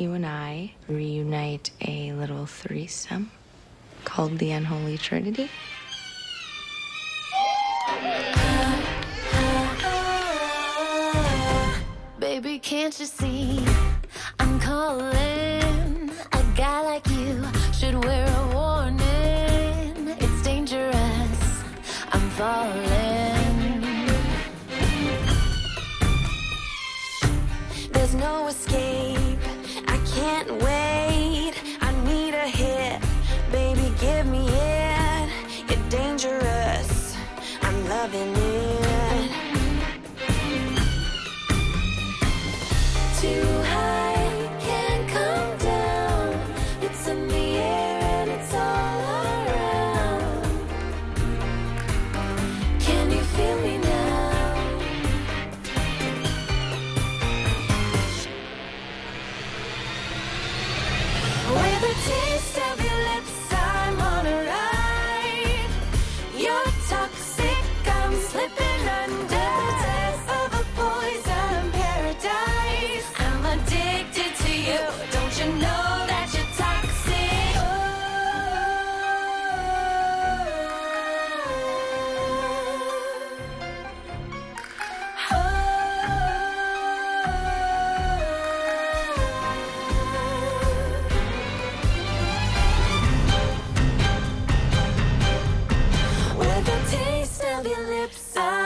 you and I reunite a little threesome called the Unholy Trinity? Baby, can't you see? I'm calling. A guy like you should wear a warning. It's dangerous. I'm falling. There's no escape can't wait. I need a hit. Baby, give me it. You're dangerous. I'm loving it. lips. I